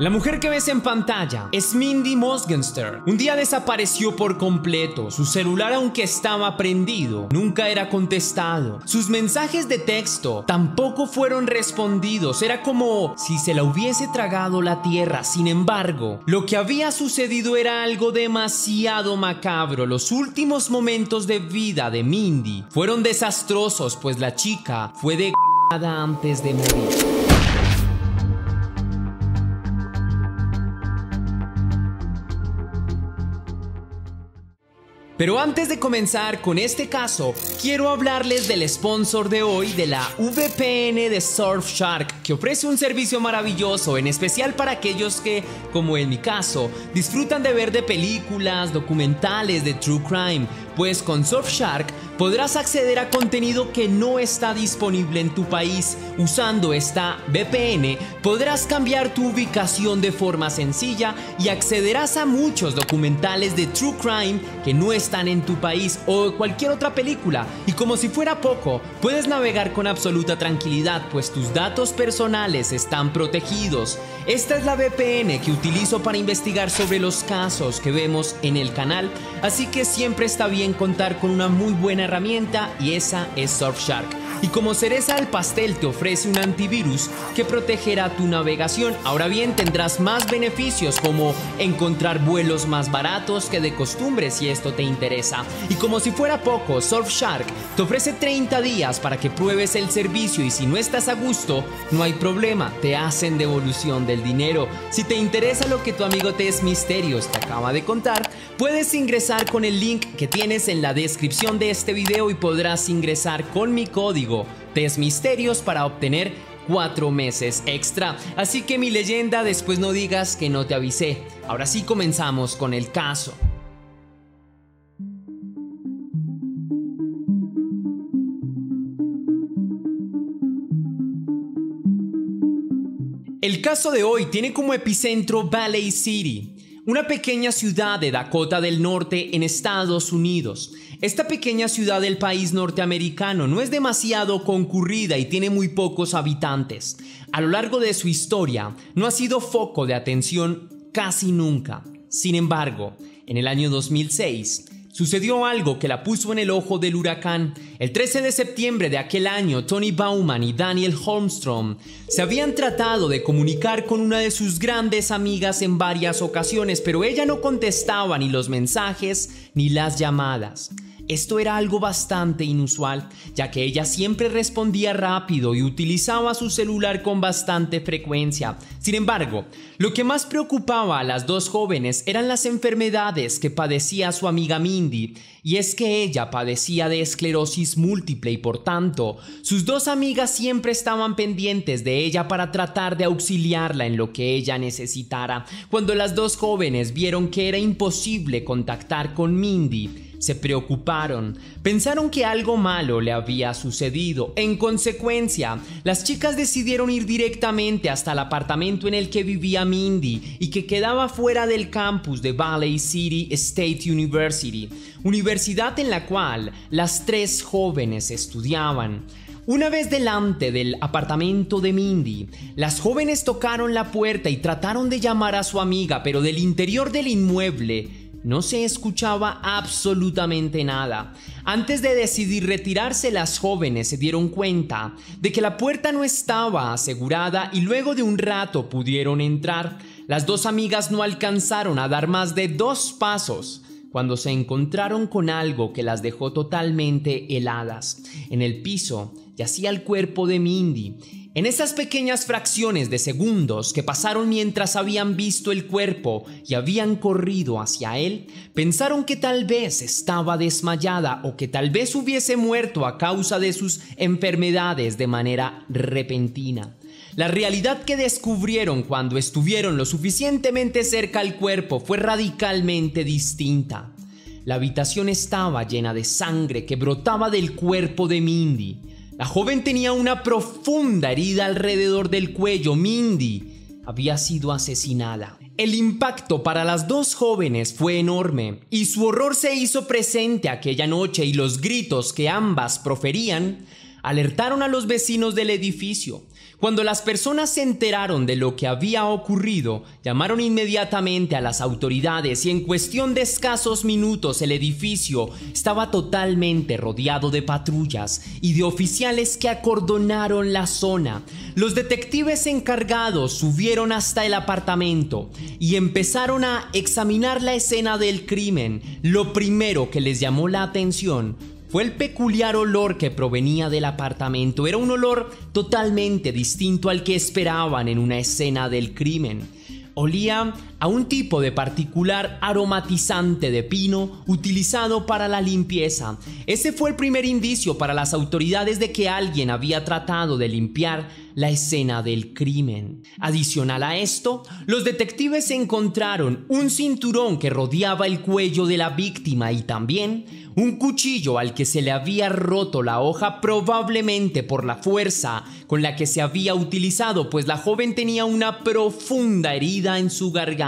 La mujer que ves en pantalla es Mindy Mosgenster. Un día desapareció por completo. Su celular, aunque estaba prendido, nunca era contestado. Sus mensajes de texto tampoco fueron respondidos. Era como si se la hubiese tragado la tierra. Sin embargo, lo que había sucedido era algo demasiado macabro. Los últimos momentos de vida de Mindy fueron desastrosos, pues la chica fue de antes de morir. Pero antes de comenzar con este caso, quiero hablarles del sponsor de hoy de la VPN de Surfshark, que ofrece un servicio maravilloso, en especial para aquellos que, como en mi caso, disfrutan de ver de películas, documentales de True Crime, pues con Surfshark podrás acceder a contenido que no está disponible en tu país. Usando esta VPN podrás cambiar tu ubicación de forma sencilla y accederás a muchos documentales de True Crime que no están en tu país o cualquier otra película. Y como si fuera poco, puedes navegar con absoluta tranquilidad pues tus datos personales están protegidos. Esta es la VPN que utilizo para investigar sobre los casos que vemos en el canal, así que siempre está bien contar con una muy buena herramienta y esa es Surfshark y como cereza al pastel te ofrece un antivirus que protegerá tu navegación. Ahora bien, tendrás más beneficios como encontrar vuelos más baratos que de costumbre si esto te interesa. Y como si fuera poco, Surfshark te ofrece 30 días para que pruebes el servicio y si no estás a gusto, no hay problema, te hacen devolución del dinero. Si te interesa lo que tu amigo Tess Misterios te acaba de contar, puedes ingresar con el link que tienes en la descripción de este video y podrás ingresar con mi código Test Misterios para obtener cuatro meses extra. Así que mi leyenda, después no digas que no te avisé. Ahora sí comenzamos con el caso. El caso de hoy tiene como epicentro Valley City, una pequeña ciudad de Dakota del Norte en Estados Unidos. Esta pequeña ciudad del país norteamericano no es demasiado concurrida y tiene muy pocos habitantes. A lo largo de su historia no ha sido foco de atención casi nunca. Sin embargo, en el año 2006, Sucedió algo que la puso en el ojo del huracán. El 13 de septiembre de aquel año, Tony Bauman y Daniel Holmstrom se habían tratado de comunicar con una de sus grandes amigas en varias ocasiones, pero ella no contestaba ni los mensajes ni las llamadas. Esto era algo bastante inusual, ya que ella siempre respondía rápido y utilizaba su celular con bastante frecuencia. Sin embargo, lo que más preocupaba a las dos jóvenes eran las enfermedades que padecía su amiga Mindy, y es que ella padecía de esclerosis múltiple y por tanto, sus dos amigas siempre estaban pendientes de ella para tratar de auxiliarla en lo que ella necesitara. Cuando las dos jóvenes vieron que era imposible contactar con Mindy, se preocuparon, pensaron que algo malo le había sucedido. En consecuencia, las chicas decidieron ir directamente hasta el apartamento en el que vivía Mindy y que quedaba fuera del campus de Valley City State University, universidad en la cual las tres jóvenes estudiaban. Una vez delante del apartamento de Mindy, las jóvenes tocaron la puerta y trataron de llamar a su amiga, pero del interior del inmueble no se escuchaba absolutamente nada. Antes de decidir retirarse, las jóvenes se dieron cuenta de que la puerta no estaba asegurada y luego de un rato pudieron entrar. Las dos amigas no alcanzaron a dar más de dos pasos cuando se encontraron con algo que las dejó totalmente heladas. En el piso yacía el cuerpo de Mindy en esas pequeñas fracciones de segundos que pasaron mientras habían visto el cuerpo y habían corrido hacia él, pensaron que tal vez estaba desmayada o que tal vez hubiese muerto a causa de sus enfermedades de manera repentina. La realidad que descubrieron cuando estuvieron lo suficientemente cerca al cuerpo fue radicalmente distinta. La habitación estaba llena de sangre que brotaba del cuerpo de Mindy. La joven tenía una profunda herida alrededor del cuello. Mindy había sido asesinada. El impacto para las dos jóvenes fue enorme y su horror se hizo presente aquella noche y los gritos que ambas proferían alertaron a los vecinos del edificio. Cuando las personas se enteraron de lo que había ocurrido, llamaron inmediatamente a las autoridades y en cuestión de escasos minutos el edificio estaba totalmente rodeado de patrullas y de oficiales que acordonaron la zona. Los detectives encargados subieron hasta el apartamento y empezaron a examinar la escena del crimen. Lo primero que les llamó la atención fue el peculiar olor que provenía del apartamento. Era un olor totalmente distinto al que esperaban en una escena del crimen. Olía a un tipo de particular aromatizante de pino utilizado para la limpieza. Ese fue el primer indicio para las autoridades de que alguien había tratado de limpiar la escena del crimen. Adicional a esto, los detectives encontraron un cinturón que rodeaba el cuello de la víctima y también un cuchillo al que se le había roto la hoja probablemente por la fuerza con la que se había utilizado, pues la joven tenía una profunda herida en su garganta,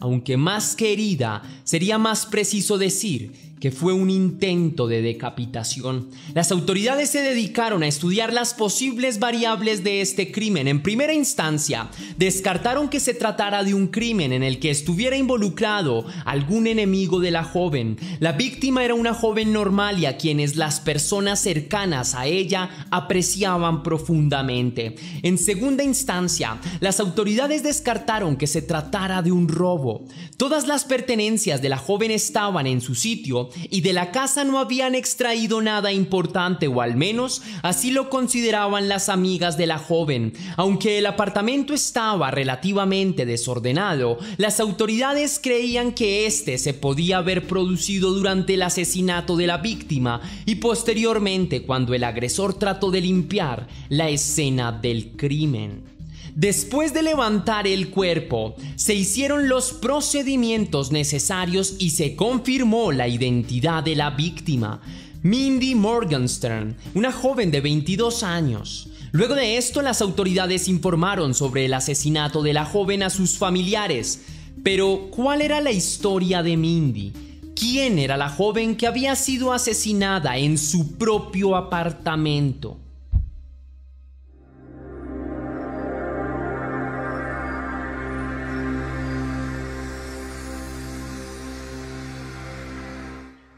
aunque más que herida, sería más preciso decir que fue un intento de decapitación. Las autoridades se dedicaron a estudiar las posibles variables de este crimen. En primera instancia, descartaron que se tratara de un crimen en el que estuviera involucrado algún enemigo de la joven. La víctima era una joven normal y a quienes las personas cercanas a ella apreciaban profundamente. En segunda instancia, las autoridades descartaron que se tratara de un robo. Todas las pertenencias de la joven estaban en su sitio y de la casa no habían extraído nada importante o al menos así lo consideraban las amigas de la joven. Aunque el apartamento estaba relativamente desordenado, las autoridades creían que este se podía haber producido durante el asesinato de la víctima y posteriormente cuando el agresor trató de limpiar la escena del crimen. Después de levantar el cuerpo, se hicieron los procedimientos necesarios y se confirmó la identidad de la víctima, Mindy Morgenstern, una joven de 22 años. Luego de esto, las autoridades informaron sobre el asesinato de la joven a sus familiares. Pero, ¿cuál era la historia de Mindy? ¿Quién era la joven que había sido asesinada en su propio apartamento?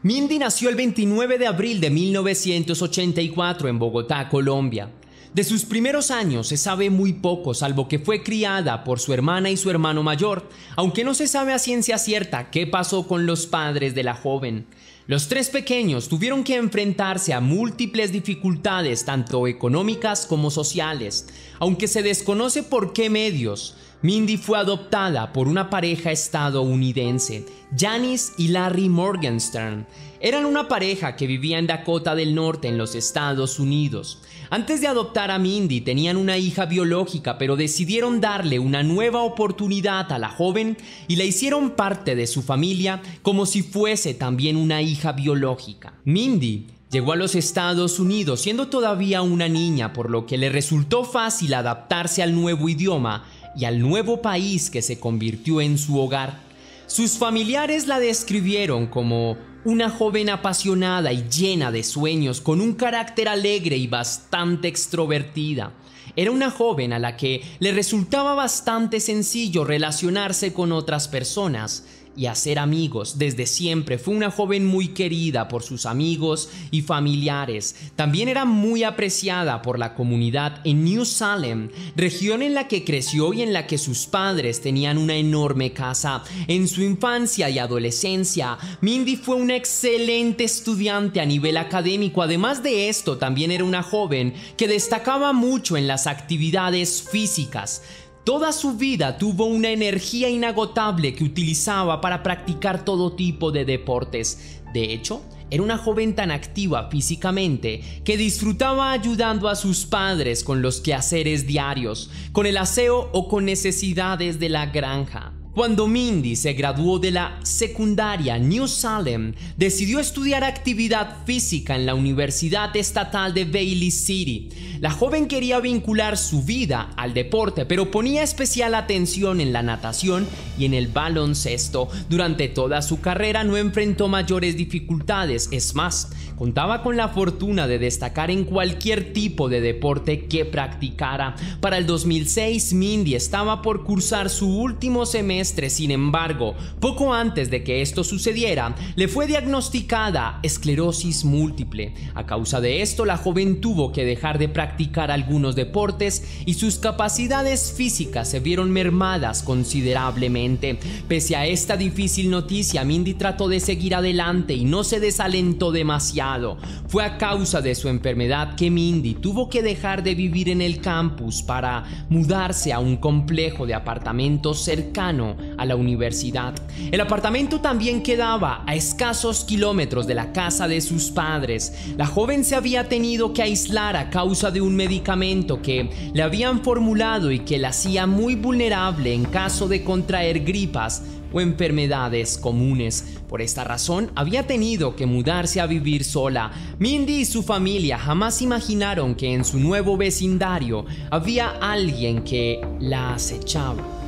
Mindy nació el 29 de abril de 1984 en Bogotá, Colombia. De sus primeros años se sabe muy poco, salvo que fue criada por su hermana y su hermano mayor, aunque no se sabe a ciencia cierta qué pasó con los padres de la joven. Los tres pequeños tuvieron que enfrentarse a múltiples dificultades, tanto económicas como sociales, aunque se desconoce por qué medios. Mindy fue adoptada por una pareja estadounidense, Janice y Larry Morgenstern. Eran una pareja que vivía en Dakota del Norte en los Estados Unidos. Antes de adoptar a Mindy tenían una hija biológica, pero decidieron darle una nueva oportunidad a la joven y la hicieron parte de su familia como si fuese también una hija biológica. Mindy Llegó a los Estados Unidos siendo todavía una niña, por lo que le resultó fácil adaptarse al nuevo idioma y al nuevo país que se convirtió en su hogar. Sus familiares la describieron como una joven apasionada y llena de sueños, con un carácter alegre y bastante extrovertida. Era una joven a la que le resultaba bastante sencillo relacionarse con otras personas y hacer amigos. Desde siempre fue una joven muy querida por sus amigos y familiares. También era muy apreciada por la comunidad en New Salem, región en la que creció y en la que sus padres tenían una enorme casa. En su infancia y adolescencia, Mindy fue una excelente estudiante a nivel académico. Además de esto, también era una joven que destacaba mucho en las actividades físicas. Toda su vida tuvo una energía inagotable que utilizaba para practicar todo tipo de deportes. De hecho, era una joven tan activa físicamente que disfrutaba ayudando a sus padres con los quehaceres diarios, con el aseo o con necesidades de la granja. Cuando Mindy se graduó de la secundaria New Salem, decidió estudiar actividad física en la Universidad Estatal de Bailey City. La joven quería vincular su vida al deporte, pero ponía especial atención en la natación y en el baloncesto. Durante toda su carrera no enfrentó mayores dificultades, es más, contaba con la fortuna de destacar en cualquier tipo de deporte que practicara. Para el 2006, Mindy estaba por cursar su último semestre sin embargo, poco antes de que esto sucediera, le fue diagnosticada esclerosis múltiple. A causa de esto, la joven tuvo que dejar de practicar algunos deportes y sus capacidades físicas se vieron mermadas considerablemente. Pese a esta difícil noticia, Mindy trató de seguir adelante y no se desalentó demasiado. Fue a causa de su enfermedad que Mindy tuvo que dejar de vivir en el campus para mudarse a un complejo de apartamentos a la universidad. El apartamento también quedaba a escasos kilómetros de la casa de sus padres. La joven se había tenido que aislar a causa de un medicamento que le habían formulado y que la hacía muy vulnerable en caso de contraer gripas o enfermedades comunes. Por esta razón había tenido que mudarse a vivir sola. Mindy y su familia jamás imaginaron que en su nuevo vecindario había alguien que la acechaba.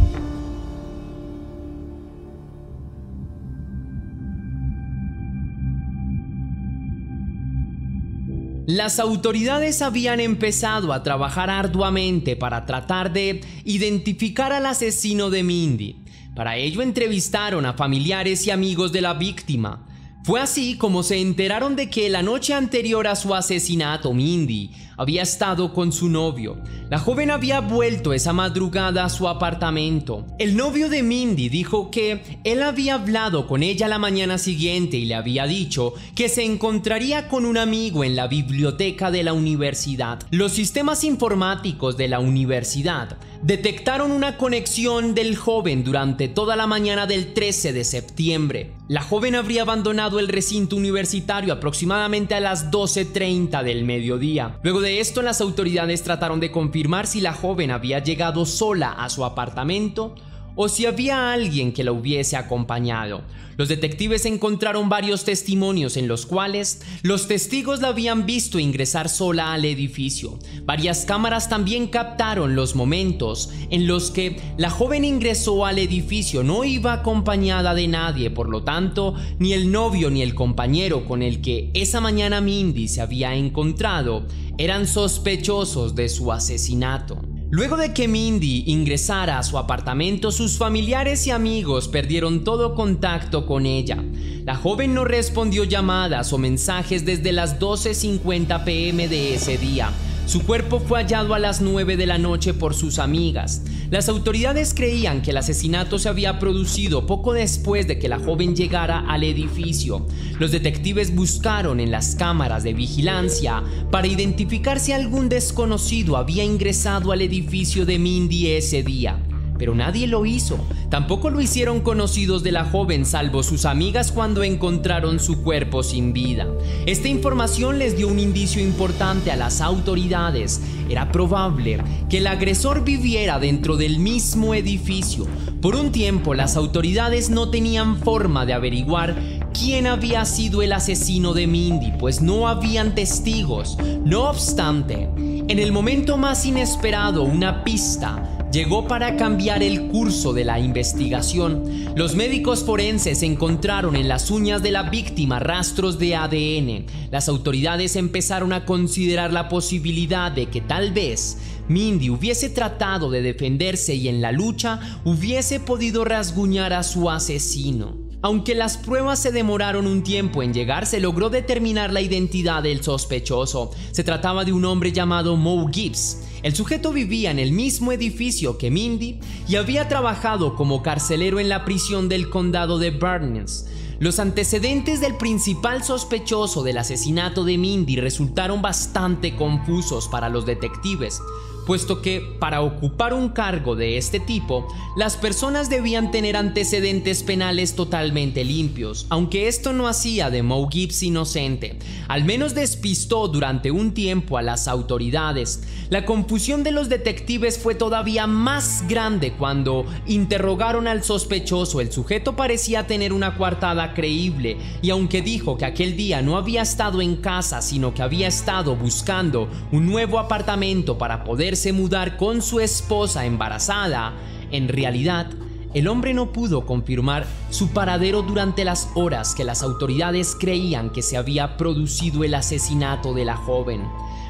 Las autoridades habían empezado a trabajar arduamente para tratar de identificar al asesino de Mindy. Para ello entrevistaron a familiares y amigos de la víctima, fue así como se enteraron de que la noche anterior a su asesinato, Mindy había estado con su novio. La joven había vuelto esa madrugada a su apartamento. El novio de Mindy dijo que él había hablado con ella la mañana siguiente y le había dicho que se encontraría con un amigo en la biblioteca de la universidad. Los sistemas informáticos de la universidad detectaron una conexión del joven durante toda la mañana del 13 de septiembre. La joven habría abandonado el recinto universitario aproximadamente a las 12.30 del mediodía. Luego de esto, las autoridades trataron de confirmar si la joven había llegado sola a su apartamento o si había alguien que la hubiese acompañado. Los detectives encontraron varios testimonios en los cuales los testigos la habían visto ingresar sola al edificio. Varias cámaras también captaron los momentos en los que la joven ingresó al edificio. No iba acompañada de nadie, por lo tanto, ni el novio ni el compañero con el que esa mañana Mindy se había encontrado eran sospechosos de su asesinato. Luego de que Mindy ingresara a su apartamento, sus familiares y amigos perdieron todo contacto con ella. La joven no respondió llamadas o mensajes desde las 12.50 pm de ese día. Su cuerpo fue hallado a las 9 de la noche por sus amigas. Las autoridades creían que el asesinato se había producido poco después de que la joven llegara al edificio. Los detectives buscaron en las cámaras de vigilancia para identificar si algún desconocido había ingresado al edificio de Mindy ese día pero nadie lo hizo. Tampoco lo hicieron conocidos de la joven salvo sus amigas cuando encontraron su cuerpo sin vida. Esta información les dio un indicio importante a las autoridades. Era probable que el agresor viviera dentro del mismo edificio. Por un tiempo las autoridades no tenían forma de averiguar quién había sido el asesino de Mindy, pues no habían testigos. No obstante, en el momento más inesperado, una pista llegó para cambiar el curso de la investigación. Los médicos forenses encontraron en las uñas de la víctima rastros de ADN. Las autoridades empezaron a considerar la posibilidad de que tal vez Mindy hubiese tratado de defenderse y en la lucha hubiese podido rasguñar a su asesino. Aunque las pruebas se demoraron un tiempo en llegar, se logró determinar la identidad del sospechoso. Se trataba de un hombre llamado Mo Gibbs. El sujeto vivía en el mismo edificio que Mindy y había trabajado como carcelero en la prisión del condado de Barnes. Los antecedentes del principal sospechoso del asesinato de Mindy resultaron bastante confusos para los detectives. Puesto que para ocupar un cargo de este tipo, las personas debían tener antecedentes penales totalmente limpios, aunque esto no hacía de Mo Gibbs inocente, al menos despistó durante un tiempo a las autoridades. La confusión de los detectives fue todavía más grande cuando interrogaron al sospechoso. El sujeto parecía tener una coartada creíble y aunque dijo que aquel día no había estado en casa, sino que había estado buscando un nuevo apartamento para poderse mudar con su esposa embarazada, en realidad el hombre no pudo confirmar su paradero durante las horas que las autoridades creían que se había producido el asesinato de la joven.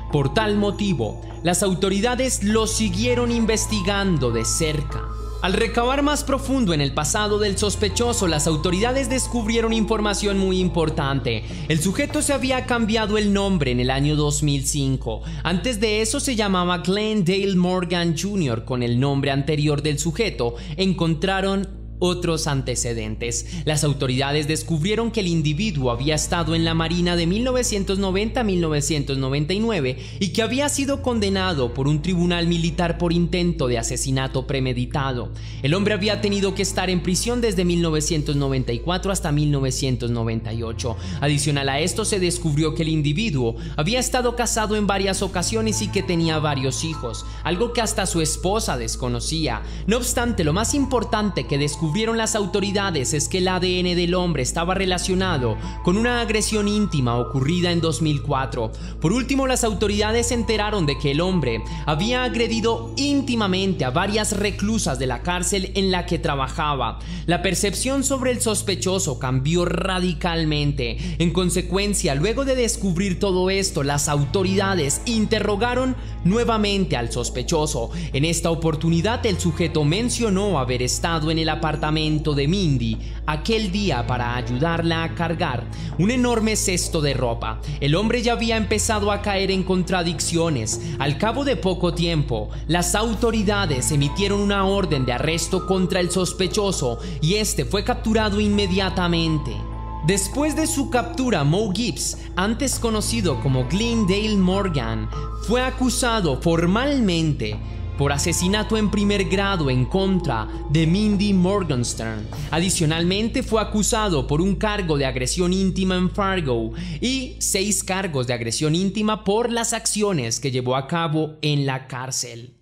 Por tal motivo, las autoridades lo siguieron investigando de cerca. Al recabar más profundo en el pasado del sospechoso, las autoridades descubrieron información muy importante. El sujeto se había cambiado el nombre en el año 2005. Antes de eso se llamaba Glenn Dale Morgan Jr. con el nombre anterior del sujeto. Encontraron otros antecedentes. Las autoridades descubrieron que el individuo había estado en la Marina de 1990 a 1999 y que había sido condenado por un tribunal militar por intento de asesinato premeditado. El hombre había tenido que estar en prisión desde 1994 hasta 1998. Adicional a esto se descubrió que el individuo había estado casado en varias ocasiones y que tenía varios hijos, algo que hasta su esposa desconocía. No obstante, lo más importante que descubrió descubrieron las autoridades es que el ADN del hombre estaba relacionado con una agresión íntima ocurrida en 2004. Por último, las autoridades se enteraron de que el hombre había agredido íntimamente a varias reclusas de la cárcel en la que trabajaba. La percepción sobre el sospechoso cambió radicalmente. En consecuencia, luego de descubrir todo esto, las autoridades interrogaron nuevamente al sospechoso. En esta oportunidad, el sujeto mencionó haber estado en el apartamento de Mindy aquel día para ayudarla a cargar un enorme cesto de ropa. El hombre ya había empezado a caer en contradicciones. Al cabo de poco tiempo, las autoridades emitieron una orden de arresto contra el sospechoso y este fue capturado inmediatamente. Después de su captura, Mo Gibbs, antes conocido como Glendale Morgan, fue acusado formalmente por asesinato en primer grado en contra de Mindy Morgenstern. Adicionalmente fue acusado por un cargo de agresión íntima en Fargo y seis cargos de agresión íntima por las acciones que llevó a cabo en la cárcel.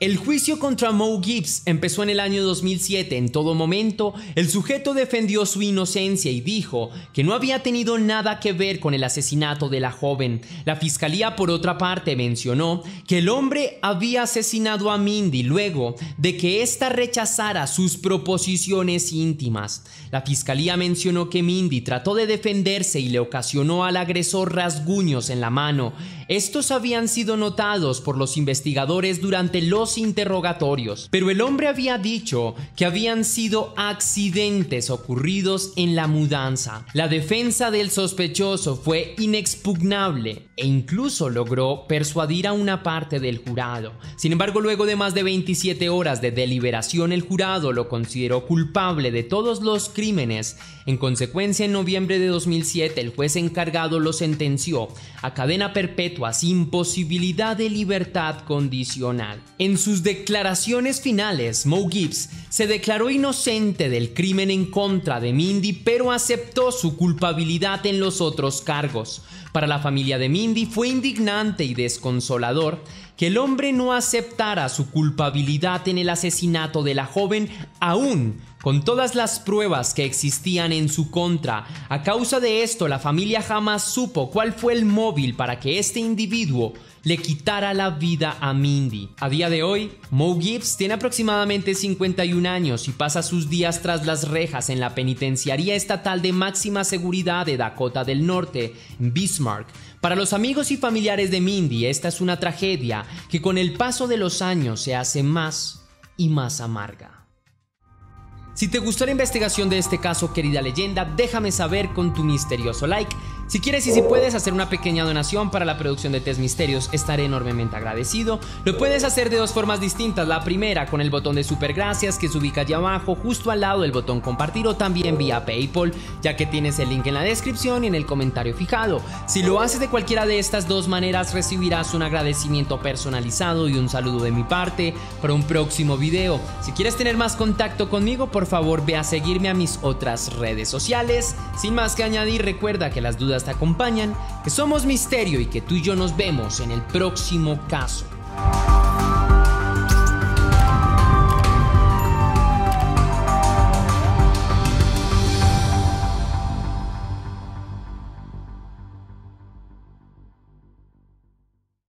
El juicio contra Mo Gibbs empezó en el año 2007. En todo momento, el sujeto defendió su inocencia y dijo que no había tenido nada que ver con el asesinato de la joven. La fiscalía, por otra parte, mencionó que el hombre había asesinado a Mindy luego de que ésta rechazara sus proposiciones íntimas. La fiscalía mencionó que Mindy trató de defenderse y le ocasionó al agresor rasguños en la mano. Estos habían sido notados por los investigadores durante los interrogatorios, pero el hombre había dicho que habían sido accidentes ocurridos en la mudanza. La defensa del sospechoso fue inexpugnable e incluso logró persuadir a una parte del jurado. Sin embargo, luego de más de 27 horas de deliberación, el jurado lo consideró culpable de todos los crímenes. En consecuencia, en noviembre de 2007, el juez encargado lo sentenció a cadena perpetua sin posibilidad de libertad condicional. Sus declaraciones finales, Mo Gibbs se declaró inocente del crimen en contra de Mindy, pero aceptó su culpabilidad en los otros cargos. Para la familia de Mindy fue indignante y desconsolador que el hombre no aceptara su culpabilidad en el asesinato de la joven aún con todas las pruebas que existían en su contra. A causa de esto, la familia jamás supo cuál fue el móvil para que este individuo le quitara la vida a Mindy. A día de hoy, Mo Gibbs tiene aproximadamente 51 años y pasa sus días tras las rejas en la penitenciaría estatal de máxima seguridad de Dakota del Norte, Bismarck. Para los amigos y familiares de Mindy, esta es una tragedia que con el paso de los años se hace más y más amarga. Si te gustó la investigación de este caso, querida leyenda, déjame saber con tu misterioso like Si quieres y si puedes hacer una pequeña donación para la producción de Test Misterios, estaré enormemente agradecido. Lo puedes hacer de dos formas distintas. La primera con el botón de super gracias que se ubica allá abajo, justo al lado del botón compartir o también vía PayPal, ya que tienes el link en la descripción y en el comentario fijado. Si lo haces de cualquiera de estas dos maneras, recibirás un agradecimiento personalizado y un saludo de mi parte para un próximo video. Si quieres tener más contacto conmigo, por favor ve a seguirme a mis otras redes sociales. Sin más que añadir, recuerda que las dudas te acompañan, que somos misterio y que tú y yo nos vemos en el próximo caso.